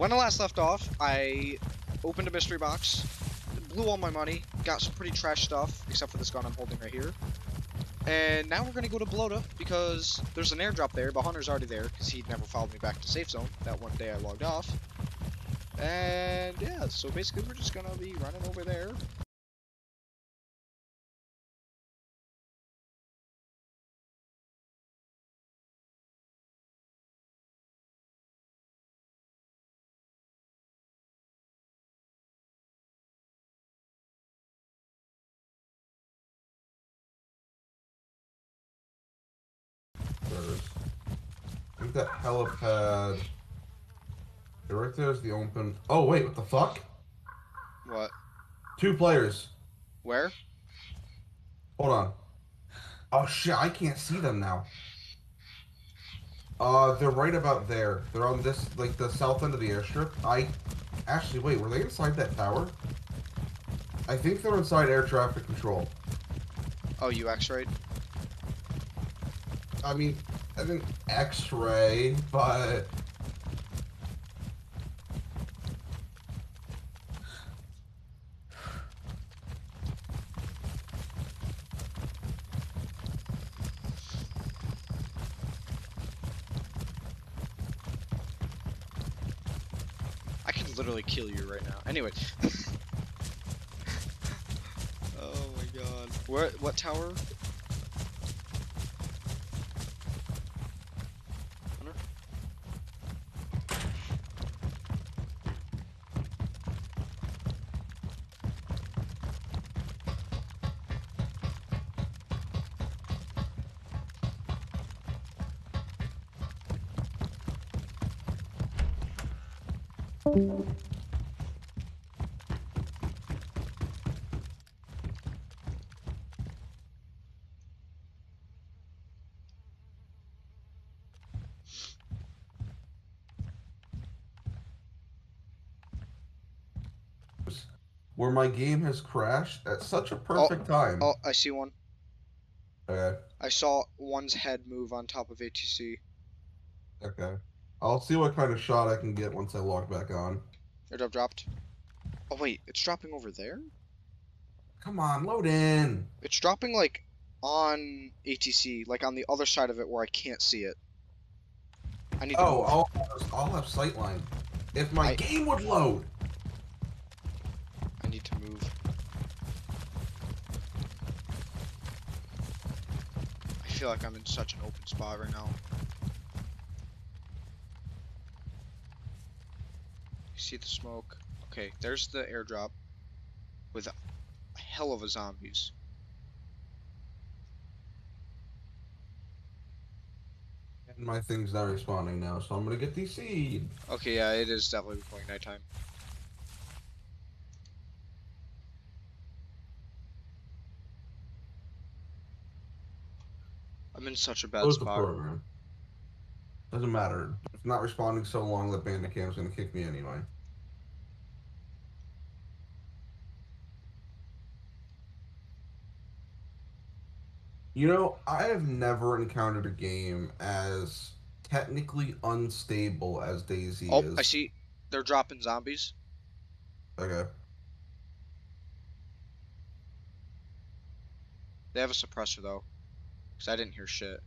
when I last left off, I opened a mystery box, blew all my money, got some pretty trash stuff, except for this gun I'm holding right here. And now we're gonna go to Balota because there's an airdrop there, but Hunter's already there because he never followed me back to safe zone that one day I logged off. And yeah, so basically we're just gonna be running over there. There's, I think that helipad. Yeah, Right there's the open. Oh wait, what the fuck? What? Two players. Where? Hold on. Oh shit, I can't see them now. Uh, they're right about there. They're on this, like the south end of the airstrip. I, actually, wait, were they inside that tower? I think they're inside air traffic control. Oh, you X-rayed? I mean, I think X-ray, but I can literally kill you right now. Anyway. oh my god. Where? What tower? Where my game has crashed at such a oh, perfect time. Oh, I see one. Okay, I saw one's head move on top of ATC. okay. I'll see what kind of shot I can get once I log back on. Airdrop dropped. Oh wait, it's dropping over there? Come on, load in. It's dropping like on ATC, like on the other side of it where I can't see it. I need to Oh. I'll, I'll have sightline. If my I- game would load. I need to move. I feel like I'm in such an open spot right now. See the smoke? Okay, there's the airdrop with a hell of a zombies. And my thing's not responding now, so I'm gonna get these seed. Okay, yeah, it is definitely becoming nighttime. I'm in such a bad Close the program. Doesn't matter. It's not responding so long, the Bandicam's gonna kick me anyway. You know, I have never encountered a game as technically unstable as DayZ Oh, is. I see. They're dropping zombies. Okay. They have a suppressor though, because I didn't hear shit.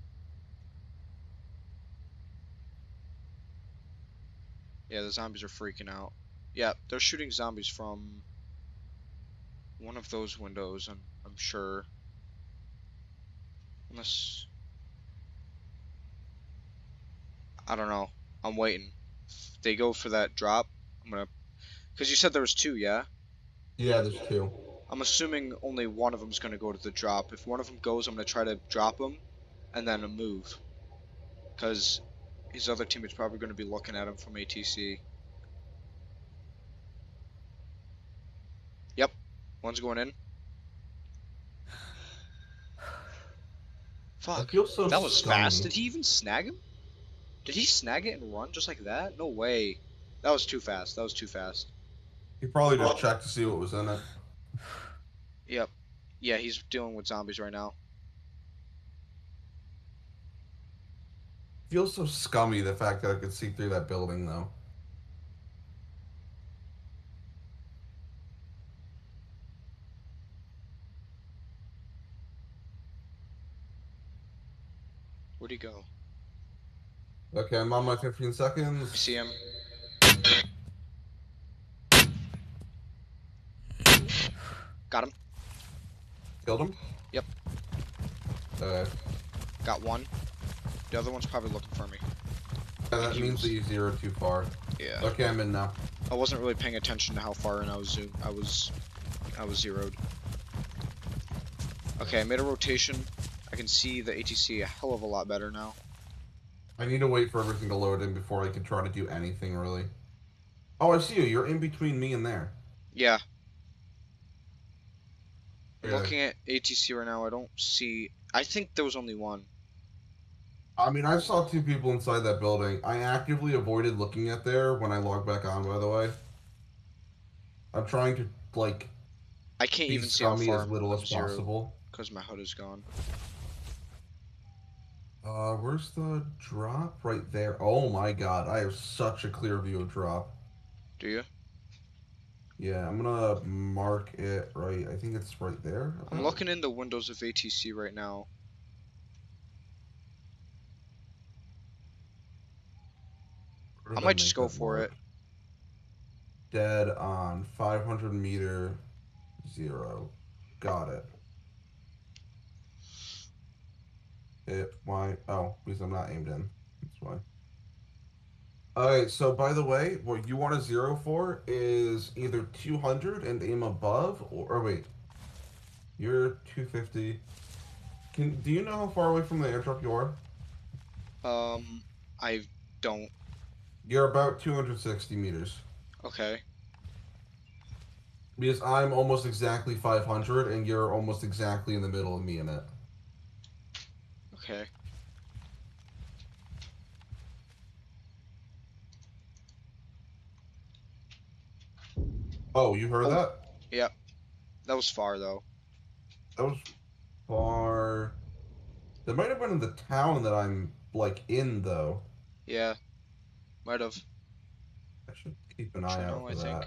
Yeah, the zombies are freaking out. Yeah, they're shooting zombies from one of those windows. I'm I'm sure. Unless I don't know. I'm waiting. If they go for that drop, I'm gonna. Cause you said there was two, yeah. Yeah, there's two. I'm assuming only one of them's gonna go to the drop. If one of them goes, I'm gonna try to drop him, and then a move. Cause his other teammate's probably gonna be looking at him from ATC. Yep, one's going in. Fuck, so that was fast. Did he even snag him? Did he snag it and run just like that? No way. That was too fast. That was too fast. He probably just checked to see what was in it. Yep. Yeah, he's dealing with zombies right now. Feels so scummy the fact that I could see through that building though. Where'd he go? Okay, I'm on my 15 I seconds. see him. Got him. Killed him? Yep. Okay. Got one. The other one's probably looking for me. Yeah, that means was- that you zeroed too far. Yeah. Okay, I'm in now. I wasn't really paying attention to how far in I was zoom. I was, I was zeroed. Okay, I made a rotation. I can see the ATC a hell of a lot better now. I need to wait for everything to load in before I can try to do anything really. Oh, I see you. You're in between me and there. Yeah, I'm Yeah. looking at ATC right now. I don't see. I think there was only one. I mean, I saw two people inside that building. I actively avoided looking at there when I logged back on, by the way. I'm trying to, like, I can't even see how far as little as possible. because my HUD is gone. Uh, where's the drop? Right there. Oh my god, I have such a clear view of drop. Do you? Yeah, I'm gonna mark it right. I think it's right there. I'm looking in the windows of ATC right now. I might just go for mark? it. Dead on 500 meter, zero. Got it. It, why? Oh, because I'm not aimed in. That's why. Alright, so by the way, what you want to zero for is either 200 and aim above, or, or wait. You're 250. Can Do you know how far away from the airdrop you are? Um, I don't. You're about 260 meters. Okay. Because I'm almost exactly 500, and you're almost exactly in the middle of me and it. Okay. Oh, you heard Oh. that? That was far though. That was far. That might have been in the town that I'm like in though. Yeah. Might have. I should keep an eye out know, for I think.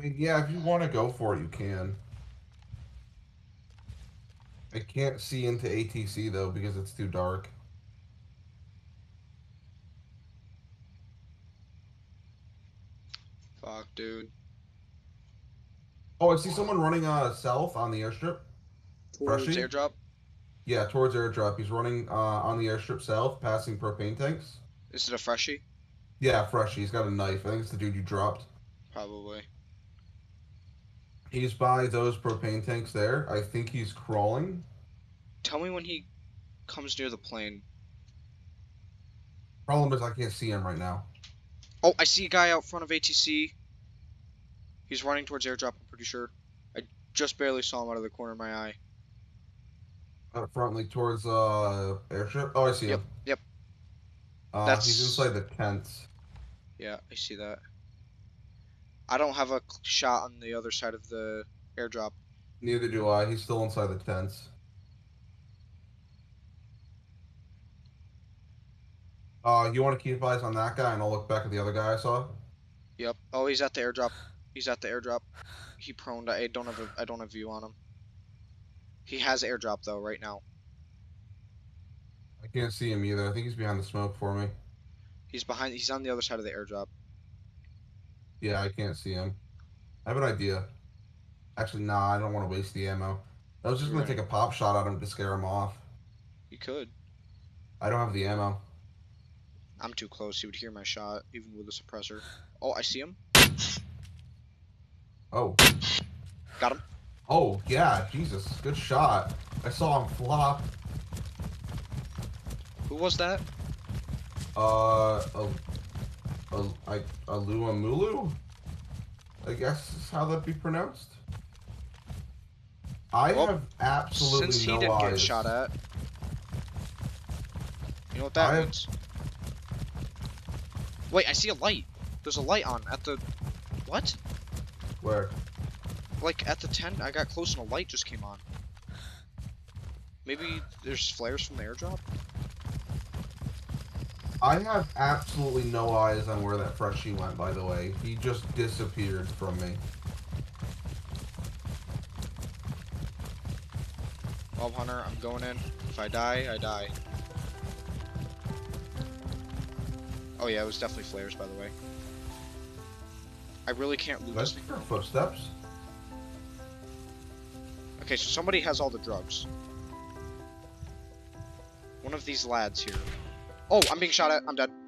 I mean, yeah, if you want to go for it, you can. I can't see into ATC though because it's too dark. Fuck, dude. Oh, I see someone running uh south on the airstrip. Towards Freshie? airdrop. Yeah, towards airdrop. He's running uh, on the airstrip south, passing propane tanks. Is it a freshie? Yeah, freshie. He's got a knife. I think it's the dude you dropped. Probably. He's by those propane tanks there. I think he's crawling. Tell me when he comes near the plane. Problem is, I can't see him right now. Oh, I see a guy out front of ATC. He's running towards airdrop, I'm pretty sure. I just barely saw him out of the corner of my eye. Out front, like towards uh airstrip. Oh, I see him. Yep. Uh, That's- he's inside the tents. Yeah, I see that. I don't have a shot on the other side of the airdrop. Neither do I. He's still inside the tents. Uh, you want to keep eyes on that guy, and I'll look back at the other guy I saw. Yep. Oh, he's at the airdrop. He's at the airdrop. He prone. I don't have a. I don't have view on him. He has airdrop though right now. I can't see him either. I think he's behind the smoke for me. He's behind. He's on the other side of the airdrop. Yeah, I can't see him. I have an idea. Actually, nah, I don't want to waste the ammo. I was just gonna Right. take a pop shot at him to scare him off. You could. I don't have the ammo. I'm too close. He would hear my shot even with the suppressor. Oh, I see him. Oh. Got him. Oh, yeah, Jesus. Good shot. I saw him flop. Who was that? Uh, a, a, I, Aluamulu? I guess is how that be pronounced. I Well, have absolutely Since he no didn't eyes. get shot at. You know what that I have- means? Wait, I see a light. There's a light on at the. What? Where? Like at the tent, I got close and a light just came on. Maybe there's flares from the airdrop. I have absolutely no eyes on where that freshie went, by the way. He just disappeared from me. Bob Hunter, I'm going in. If I die, I die. Oh yeah, it was definitely flares, by the way. I really can't lose That's your footsteps. Okay, so somebody has all the drugs. One of these lads here. Oh, I'm being shot at. I'm dead.